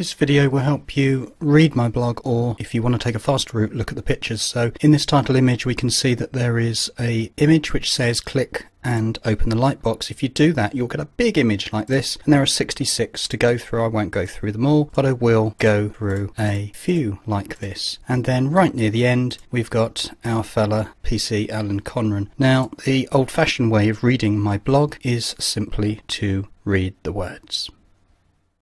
This video will help you read my blog or if you want to take a faster route look at the pictures. So in this title image we can see that there is a image which says click and open the lightbox. If you do that you'll get a big image like this and there are 66 to go through. I won't go through them all but I will go through a few like this. And then right near the end we've got our fella PC Alan Conran. Now the old fashioned way of reading my blog is simply to read the words.